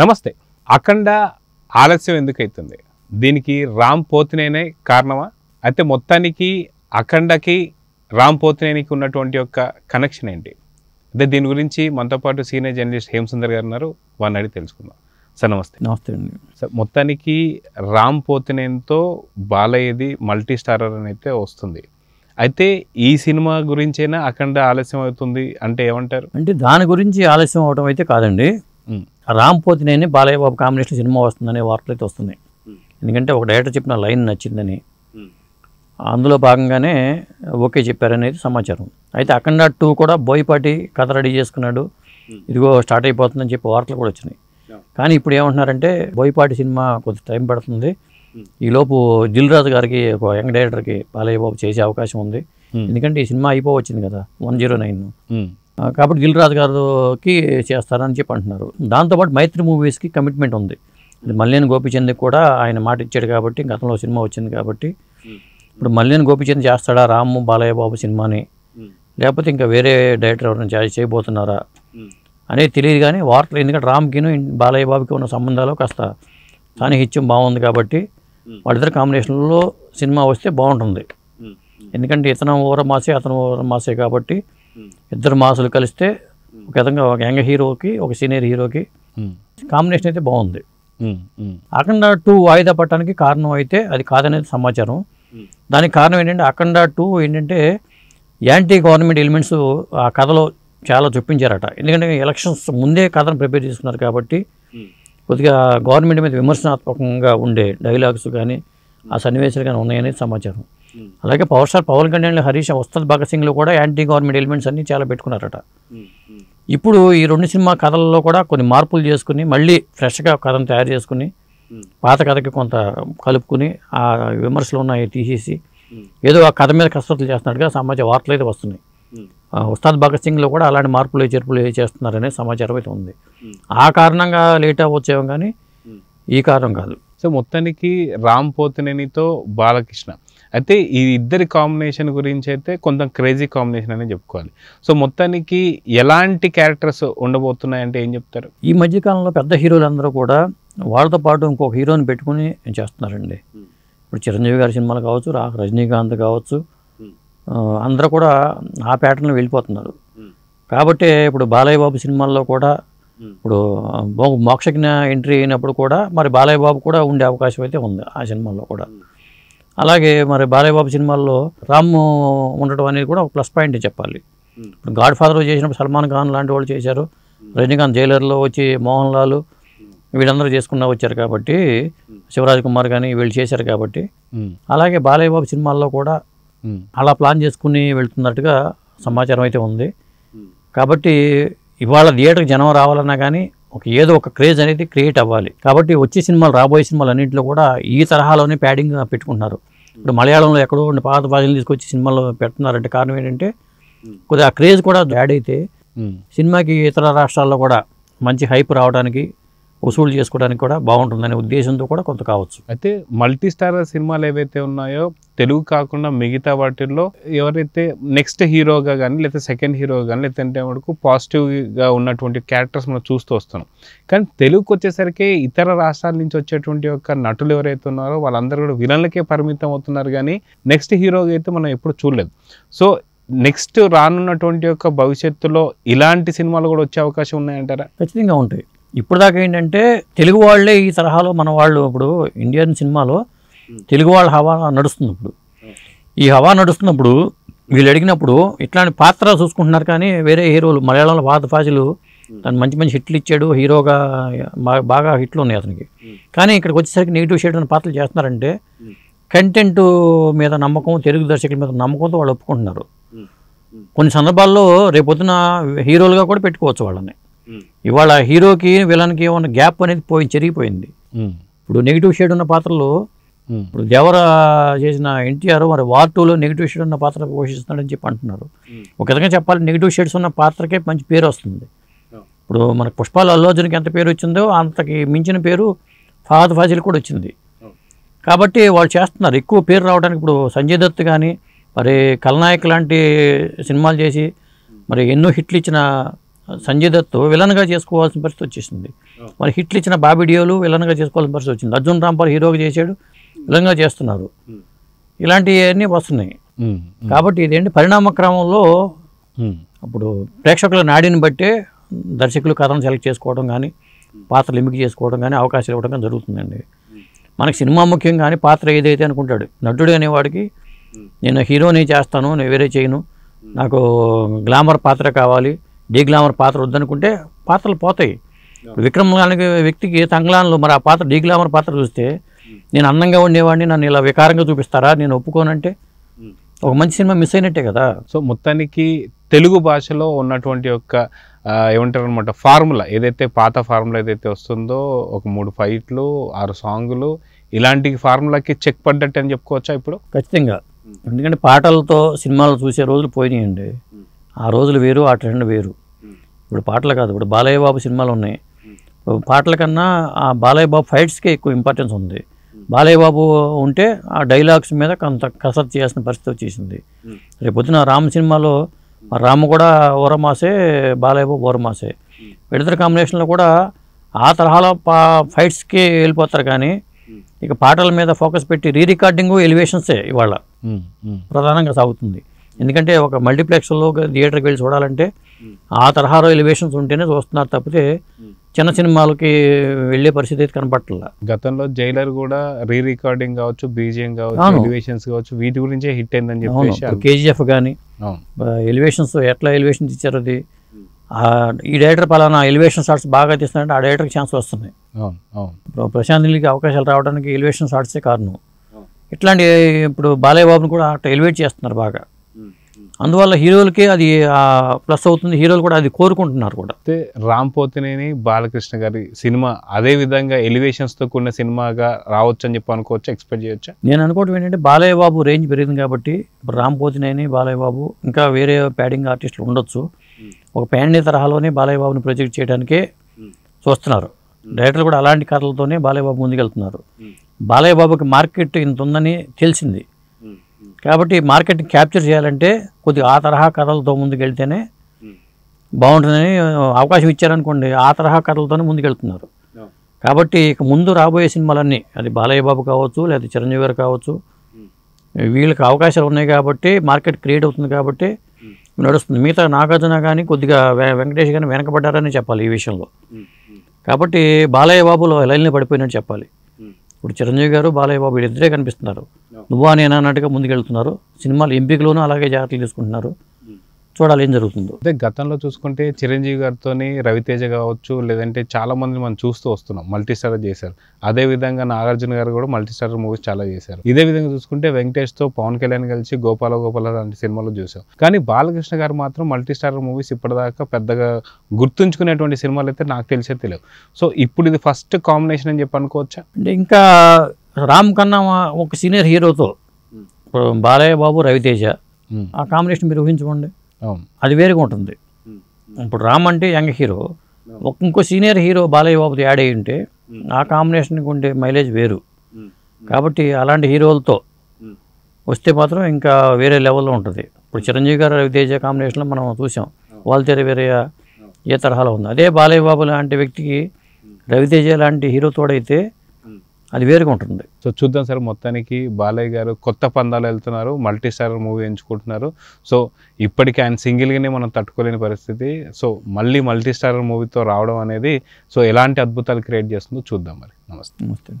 నమస్తే. అఖండ ఆలస్యం ఎందుకు అవుతుంది దీనికి రామ్ పోతినేనే కారణమా? అయితే మొత్తానికి అఖండకి రామ్ పోతినేనికి ఉన్నటువంటి యొక్క కనెక్షన్ ఏంటి? అంటే దీని గురించి మనతో పాటు సీనియర్ జర్నలిస్ట్ హేమసుందర్ గారు ఉన్నారు. వారిని అడిగి తెలుసుకుందాం. సార్ నమస్తే. నమస్తే అండి. సార్ మొత్తానికి రామ్ పోతినేనితో బాలయ్యది మల్టీ స్టారర్ అని అయితే వస్తుంది. అయితే ఈ సినిమా గురించైనా అఖండ ఆలస్యం అవుతుంది అంటే ఏమంటారు? అంటే దాని గురించి ఆలస్యం అవడం అయితే కాదండి. రామ్ పోతినేని బాలయ్య బాబు కాంబినేషన్ సినిమా వస్తుందనే వార్తలు అయితే వస్తున్నాయి. ఎందుకంటే ఒక డైరెక్టర్ చెప్పిన లైన్ నచ్చిందని. అందులో భాగంగానే ఓకే చెప్పారనేది సమాచారం. అయితే అఖండ టూ కూడా బోయపాటి కథ రెడీ చేసుకున్నాడు. ఇదిగో స్టార్ట్ అయిపోతుందని చెప్పి వార్తలు కూడా వచ్చినాయి. కానీ ఇప్పుడు ఏమంటున్నారంటే బోయపాటి సినిమా కొంత టైం పడుతుంది. ఈలోపు దిల్ రాజు గారికి ఒక యంగ్ డైరెక్టర్కి బాలయ్య బాబు చేసే అవకాశం ఉంది. ఎందుకంటే ఈ సినిమా అయిపోవచ్చింది కదా వన్ జీరో నైన్. కాబట్టి దిల్ రాజు గారికి చేస్తారని చెప్పి అంటున్నారు. దాంతోపాటు మైత్రి మూవీస్కి కమిట్మెంట్ ఉంది. అది మల్లేని గోపిచంద్కి కూడా ఆయన మాట ఇచ్చాడు కాబట్టి గతంలో సినిమా వచ్చింది కాబట్టి. ఇప్పుడు మల్లేని గోపిచంద్ చేస్తాడా రాము బాలయ్య బాబు సినిమాని లేకపోతే ఇంకా వేరే డైరెక్టర్ ఎవరైనా చేయబోతున్నారా. అనేది తెలియదు కానీ వార్తలు ఎందుకంటే రామ్కిను బాలయ్య బాబుకి ఉన్న సంబంధాలు కాస్త సాన్నిహిత్యం బాగుంది కాబట్టి. వాళ్ళిద్దరు కాంబినేషన్లో సినిమా వస్తే బాగుంటుంది. ఎందుకంటే ఇతను ఊర మాసే అతను ఊర మాసే కాబట్టి ఇద్దరు మాసులు కలిస్తే ఒక విధంగా ఒక యంగ్ హీరోకి ఒక సీనియర్ హీరోకి కాంబినేషన్ అయితే బాగుంది. అఖండ టూ వాయిదా పట్టడానికి కారణం అయితే అది కాదనేది సమాచారం. దానికి కారణం ఏంటంటే అఖండ టూ ఏంటంటే యాంటీ గవర్నమెంట్ ఎలిమెంట్స్ ఆ కథలో చాలా చూపించారట. ఎందుకంటే ఎలక్షన్స్ ముందే కథను ప్రిపేర్ చేసుకున్నారు కాబట్టి కొద్దిగా గవర్నమెంట్ మీద విమర్శనాత్మకంగా ఉండే డైలాగ్స్ కానీ ఆ సన్నివేశాలు కానీ ఉన్నాయనేది సమాచారం. అలాగే పవర్ స్టార్ పవన్ కళ్యాణ్ హరీష్ ఉస్తాద్ భగత్ సింగ్లో కూడా యాంటీ గవర్నమెంట్ ఎలిమెంట్స్ అన్ని చాలా పెట్టుకున్నారట. ఉమ్, ఉమ్, ఇప్పుడు ఈ రెండు సినిమా కథలలో కూడా కొన్ని మార్పులు చేసుకుని మళ్ళీ ఫ్రెష్గా కథను తయారు చేసుకుని పాత కథకి కొంత కలుపుకుని ఆ విమర్శలు ఉన్నాయి తీసేసి ఏదో ఆ కథ మీద కసరత్తులు చేస్తున్నట్టుగా సమాచార వార్తలు అయితే వస్తున్నాయి. ఉస్తాద్ భగత్ సింగ్లో కూడా అలాంటి మార్పులు చేర్పులు చేస్తున్నారనే సమాచారం అయితే ఉంది. ఆ కారణంగా లేట్ అవ్వచ్చేమో కానీ. ఈ కారణం కాదు. సో మొత్తానికి రామ్ పోతినేనితో బాలకృష్ణ. అయితే ఈ ఇద్దరి కాంబినేషన్ గురించి అయితే కొంత క్రేజీ కాంబినేషన్ అని చెప్పుకోవాలి. సో మొత్తానికి ఎలాంటి క్యారెక్టర్స్ ఉండబోతున్నాయంటే ఏం చెప్తారు? ఈ మధ్యకాలంలో పెద్ద హీరోలందరూ కూడా వాళ్ళతో పాటు ఇంకొక హీరోని పెట్టుకుని చేస్తున్నారండి. ఇప్పుడు చిరంజీవి గారి సినిమాలు కావచ్చు రా రజనీకాంత్ కావచ్చు అందరూ కూడా ఆ ప్యాటర్న్లో వెళ్ళిపోతున్నారు. కాబట్టి ఇప్పుడు బాలయ్య బాబు సినిమాల్లో కూడా ఇప్పుడు మోక్షజ్ఞ ఎంట్రీ అయినప్పుడు కూడా మరి బాలయ్య బాబు కూడా ఉండే అవకాశం అయితే ఉంది ఆ సినిమాల్లో కూడా. అలాగే మరి బాలయ్య బాబు సినిమాల్లో రామ్ ఉండటం అనేది కూడా ఒక ప్లస్ పాయింట్ చెప్పాలి. ఇప్పుడు గాడ్ ఫాదర్ చేసినప్పుడు సల్మాన్ ఖాన్ లాంటి వాళ్ళు చేశారు. రజనీకాంత్ జైలర్లో వచ్చి మోహన్ లాల్ వీళ్ళందరూ చేసుకున్నా వచ్చారు కాబట్టి శివరాజ్ కుమార్ కానీ వీళ్ళు చేశారు కాబట్టి అలాగే బాలయ్య బాబు సినిమాల్లో కూడా అలా ప్లాన్ చేసుకుని వెళ్తున్నట్టుగా సమాచారం అయితే ఉంది. కాబట్టి ఇవాళ థియేటర్కి జనం రావాలన్నా కానీ ఒక ఏదో ఒక క్రేజ్ అనేది క్రియేట్ అవ్వాలి. కాబట్టి వచ్చే సినిమాలు రాబోయే సినిమాలు అన్నింటిలో కూడా ఈ తరహాలోనే ప్యాడింగ్ పెట్టుకుంటున్నారు. ఇప్పుడు మలయాళంలో ఎక్కడో ఉన్న పాత భాషలు తీసుకొచ్చి సినిమాలో పెడుతున్నారంటే కారణం ఏంటంటే కొద్దిగా ఆ క్రేజ్ కూడా యాడ్ అయితే. సినిమాకి ఇతర రాష్ట్రాల్లో కూడా మంచి హైప్ రావడానికి వసూలు చేసుకోవడానికి కూడా బాగుంటుందనే ఉద్దేశంతో కూడా కొంత కావచ్చు. అయితే మల్టీ స్టార్ సినిమాలు ఏవైతే ఉన్నాయో తెలుగు కాకుండా మిగతా వాటిల్లో ఎవరైతే నెక్స్ట్ హీరోగా కానీ లేకపోతే సెకండ్ హీరోగా కానీ లేదంటే వరకు పాజిటివ్గా ఉన్నటువంటి క్యారెక్టర్స్ మనం చూస్తూ వస్తున్నాం. కానీ తెలుగుకి వచ్చేసరికి ఇతర రాష్ట్రాల నుంచి వచ్చేటువంటి యొక్క నటులు ఎవరైతే ఉన్నారో వాళ్ళందరూ కూడా విలన్లకే పరిమితం అవుతున్నారు కానీ నెక్స్ట్ హీరోగా అయితే మనం ఎప్పుడు చూడలేదు. సో నెక్స్ట్ రానున్నటువంటి యొక్క భవిష్యత్తులో ఇలాంటి సినిమాలు కూడా వచ్చే అవకాశం ఉన్నాయంటారా? ఖచ్చితంగా ఉంటాయి. ఇప్పుడు దాకా ఏంటంటే తెలుగు వాళ్ళే ఈ తరహాలో మన వాళ్ళు ఇప్పుడు ఇండియన్ సినిమాలో తెలుగు వాళ్ళ హవా నడుస్తుంది ఇప్పుడు ఈ హవా నడుస్తున్నప్పుడు వీళ్ళు అడిగినప్పుడు ఇట్లాంటి పాత్ర చూసుకుంటున్నారు కానీ వేరే హీరోలు మలయాళంలో పాత ఫాజులు తను మంచి మంచి హిట్లు ఇచ్చాడు హీరోగా బాగా హిట్లు ఉన్నాయి అతనికి. కానీ ఇక్కడికి వచ్చేసరికి నెగిటివ్ షేడ్ అనే పాత్రలు చేస్తున్నారంటే కంటెంట్ మీద నమ్మకం తెలుగు దర్శకుల మీద నమ్మకంతో వాళ్ళు ఒప్పుకుంటున్నారు. కొన్ని సందర్భాల్లో రేపొద్దున హీరోలుగా కూడా పెట్టుకోవచ్చు వాళ్ళని. ఇవాళ హీరోకి విలన్కి ఉన్న గ్యాప్ అనేది పోయి చెరిగిపోయింది. ఉమ్, ఇప్పుడు నెగిటివ్ షేడ్ ఉన్న పాత్రలో ఉమ్, ఇప్పుడు దేవర చేసిన ఎన్టీఆర్ మరి వార్ టూలో నెగిటివ్ షేడ్ ఉన్న పాత్ర పోషిస్తున్నాడని చెప్పి అంటున్నారు. ఒక విధంగా చెప్పాలి నెగిటివ్ షేడ్స్ ఉన్న పాత్రకే మంచి పేరు వస్తుంది. ఇప్పుడు మనకు పుష్పాలు అల్లు అర్జున్కి ఎంత పేరు వచ్చిందో అంతకి మించిన పేరు ఫహద్ ఫాజిల్ కూడా వచ్చింది. కాబట్టి వాళ్ళు చేస్తున్నారు. ఎక్కువ పేరు రావడానికి ఇప్పుడు సంజయ్ దత్ కానీ మరి కల్నాయక్ లాంటి సినిమాలు చేసి మరి ఎన్నో హిట్లు ఇచ్చిన సంజయ్ దత్ విలన్గా చేసుకోవాల్సిన పరిస్థితి వచ్చేసింది. మరి హిట్లు ఇచ్చిన బాబీ డియోలు విలన్గా చేసుకోవాల్సిన పరిస్థితి వచ్చింది. అర్జున్ రాంపాల్ హీరోగా చేశాడు విలన్గా చేస్తున్నారు. ఇలాంటివన్నీ వస్తున్నాయి. కాబట్టి ఇదేంటి పరిణామ క్రమంలో అప్పుడు ప్రేక్షకుల నాడిని బట్టే దర్శకులు కథను సెలెక్ట్ చేసుకోవడం కానీ పాత్రలు ఎంపిక చేసుకోవడం కానీ అవకాశాలు ఇవ్వడం కానీ జరుగుతుందండి. మనకి సినిమా ముఖ్యం కానీ పాత్ర ఏదైతే అనుకుంటాడు నటుడు అనేవాడికి నేను హీరోని చేస్తాను నేను వేరే చేయను నాకు గ్లామర్ పాత్ర కావాలి డీ గ్లామర్ పాత్ర వద్దనుకుంటే పాత్రలు పోతాయి. విక్రమ్ లాంటి వ్యక్తికి తంగ్లాన్లో మరి ఆ పాత్ర డీ గ్లామర్ పాత్ర చూస్తే నేను అందంగా ఉండేవాడిని నన్ను ఇలా వికారంగా చూపిస్తారా నేను ఒప్పుకోనంటే ఒక మంచి సినిమా మిస్ అయినట్టే కదా. సో మొత్తానికి తెలుగు భాషలో ఉన్నటువంటి యొక్క ఏమంటారు అనమాట ఫార్ములా ఏదైతే పాత ఫార్ములా ఏదైతే వస్తుందో ఒక మూడు ఫైట్లు ఆరు సాంగులు ఇలాంటి ఫార్ములాకి చెక్ పడ్డట్టు అని చెప్పుకోవచ్చా ఇప్పుడు? ఖచ్చితంగా. ఎందుకంటే పాటలతో సినిమాలు చూసే రోజులు పోయినాయండి. ఆ రోజులు వేరు ఆ ట్రెండ్ వేరు. ఇప్పుడు పాటలు కాదు ఇప్పుడు బాలయ్య బాబు సినిమాలు ఉన్నాయి. పాటల కన్నా ఆ బాలయ్య బాబు ఫైట్స్కే ఎక్కువ ఇంపార్టెన్స్ ఉంది. బాలయ్య బాబు ఉంటే ఆ డైలాగ్స్ మీద కొంత కసరత్ చేయాల్సిన పరిస్థితి వచ్చేసింది. రేపు పొద్దున రామ్ సినిమాలో రాము కూడా ఓరమాసే బాలయ్య బాబు ఓరమాసే. విడతల కాంబినేషన్లో కూడా ఆ తరహాలో పా ఫైట్స్కి వెళ్ళిపోతారు కానీ ఇక పాటల మీద ఫోకస్ పెట్టి రీ రికార్డింగ్ ఎలివేషన్సే ఇవాళ ప్రధానంగా సాగుతుంది. ఎందుకంటే ఒక మల్టీప్లెక్స్లో థియేటర్కి వెళ్ళి చూడాలంటే ఆ తరహాలో ఎలివేషన్స్ ఉంటేనే చూస్తున్నారు తప్పితే చిన్న సినిమాలకి వెళ్ళే పరిస్థితి అయితే కనపట్ల గతంలో జైలర్ కూడా రీ రికార్డింగ్ కావచ్చు బీజిఎం కావచ్చు. ఎలివేషన్స్ కావచ్చు వీటి గురించే హిట్ అయిందని చెప్పేసి కేజీఎఫ్ కానీ ఎలివేషన్స్ ఎట్లా ఎలివేషన్స్ ఇచ్చారు అది? ఆ, ఈ డైరెక్టర్ పలానా ఎలివేషన్ షాట్స్ బాగా తీస్తున్నారంటే ఆ డైరెక్టర్కి ఛాన్స్ వస్తున్నాయి. ఇప్పుడు ప్రశాంత్ నీళ్ళకి అవకాశాలు రావడానికి ఎలివేషన్ షాట్సే కారణం. ఇట్లాంటి ఇప్పుడు బాలయ్య బాబుని కూడా అట్లా ఎలివేట్ చేస్తున్నారు బాగా. అందువల్ల హీరోలకి అది ప్లస్ అవుతుంది. హీరోలు కూడా అది కోరుకుంటున్నారు కూడా. అయితే రామ్ పోతినేని బాలకృష్ణ గారి సినిమా అదే విధంగా ఎలివేషన్స్తో కూడిన సినిమాగా రావచ్చు అని చెప్పి అనుకోవచ్చు? ఎక్స్పెక్ట్ చేయొచ్చా? నేను అనుకోవటం ఏంటంటే బాలయ్య బాబు రేంజ్ పెరిగింది కాబట్టి ఇప్పుడు రామ్ పోతినేని బాలయ్య బాబు ఇంకా వేరే ప్యాడింగ్ ఆర్టిస్టులు ఉండొచ్చు. ఒక ప్యాండీ తరహాలోనే బాలయ్య బాబుని ప్రొజెక్ట్ చేయడానికే చూస్తున్నారు. డైరెక్టర్లు కూడా అలాంటి కథలతోనే బాలయ్య బాబు ముందుకెళ్తున్నారు. బాలయ్య బాబుకి మార్కెట్ ఇంత ఉందని తెలిసింది. కాబట్టి మార్కెట్ని క్యాప్చర్ చేయాలంటే కొద్దిగా ఆ తరహా కథలతో ముందుకెళ్తేనే బాగుంటుందని అవకాశం ఇచ్చారనుకోండి ఆ తరహా కథలతోనే ముందుకెళ్తున్నారు. కాబట్టి ఇక ముందు రాబోయే సినిమాలన్నీ అది బాలయ్య బాబు కావచ్చు లేదా చిరంజీవి గారు కావచ్చు వీళ్ళకి అవకాశాలు ఉన్నాయి కాబట్టి మార్కెట్ క్రియేట్ అవుతుంది కాబట్టి నడుస్తుంది. మిగతా నాగార్జున కానీ కొద్దిగా వెంకటేష్ కానీ వెనకబడ్డారని చెప్పాలి ఈ విషయంలో. కాబట్టి బాలయ్య బాబులో లైన్లో పడిపోయినట్టు చెప్పాలి. ఇప్పుడు చిరంజీవి గారు బాలయ్య బాబు వీళ్ళిద్దరే కనిపిస్తున్నారు. నువ్వా నేను అన్నట్టుగా ముందుకెళ్తున్నారు. సినిమాలు ఎంపికలోనూ అలాగే జాగ్రత్తలు తీసుకుంటున్నారు. చూడాలి ఏం జరుగుతుందో. అయితే గతంలో చూసుకుంటే చిరంజీవి గారితో రవితేజ కావచ్చు లేదంటే చాలా మంది మనం చూస్తూ వస్తున్నాం మల్టీ స్టార్ చేశారు. అదే విధంగా నాగార్జున గారు కూడా మల్టీ స్టార్ మూవీస్ చాలా చేశారు. ఇదే విధంగా చూసుకుంటే వెంకటేష్తో పవన్ కళ్యాణ్ కలిసి గోపాల గోపాల లాంటి సినిమాలు చూసాం కానీ బాలకృష్ణ గారు మాత్రం మల్టీ స్టార్ మూవీస్ ఇప్పటిదాకా పెద్దగా గుర్తుంచుకునేటువంటి సినిమాలు అయితే నాకు తెలిసే తెలియవు. సో ఇప్పుడు ఇది ఫస్ట్ కాంబినేషన్ అని చెప్పి అనుకోవచ్చా? అంటే ఇంకా రామ్ కన్నా ఒక సీనియర్ హీరోతో ఇప్పుడు బాలయ్య బాబు రవితేజ. ఉమ్, ఆ కాంబినేషన్ మీరు ఊహించుకోండి. అది వేరుగా ఉంటుంది. ఇప్పుడు రామ్ అంటే యంగ్ హీరో. ఒక ఇంకో సీనియర్ హీరో బాలయ్య బాబుతో యాడ్ అయ్యి ఉంటే ఆ కాంబినేషన్కి ఉండే మైలేజ్ వేరు. కాబట్టి అలాంటి హీరోలతో వస్తే మాత్రం ఇంకా వేరే లెవెల్లో ఉంటుంది. ఇప్పుడు చిరంజీవి గారు రవితేజ కాంబినేషన్లో మనం చూసాం. వాళ్ళ వేరే ఏ తరహాలో ఉంది. అదే బాలయ్య బాబు లాంటి వ్యక్తికి రవితేజ లాంటి హీరో తోడైతే అది వేరుగా ఉంటుంది. సో చూద్దాం సార్ మొత్తానికి బాలయ్య గారు కొత్త పందాలు వెళ్తున్నారు మల్టీ స్టార్ మూవీ ఎంచుకుంటున్నారు. సో ఇప్పటికీ ఆయన సింగిల్గానే మనం తట్టుకోలేని పరిస్థితి. సో మళ్ళీ మల్టీ స్టార్ మూవీతో రావడం అనేది సో ఎలాంటి అద్భుతాలు క్రియేట్ చేస్తుందో చూద్దాం మరి. నమస్తే. నమస్తే